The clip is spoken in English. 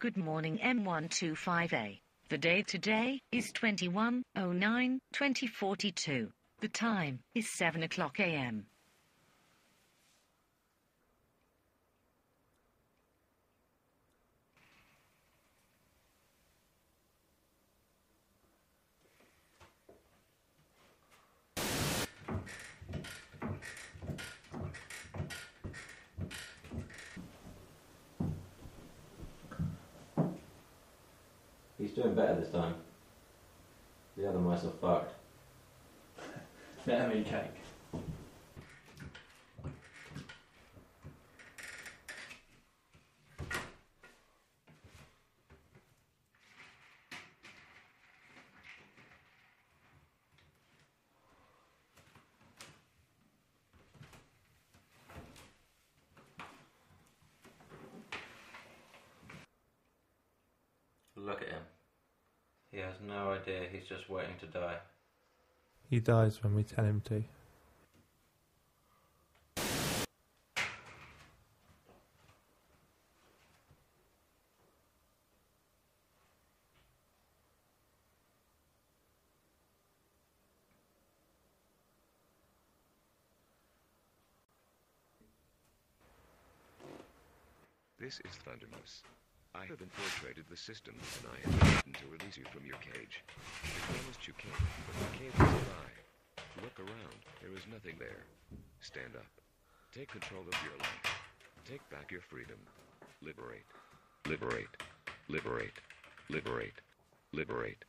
Good morning M125A. The date today is 21-09-2042. The time is 7 o'clock a.m. doing better this time. The other mice are fucked. Better me cake. Look at him. He has no idea he's just waiting to die. He dies when we tell him to. This is Thundermoose. I have infiltrated the system, and I am threatened to release you from your cage. I promised you came, but the cage is a lie. Look around. There is nothing there. Stand up. Take control of your life. Take back your freedom. Liberate. Liberate. Liberate. Liberate. Liberate.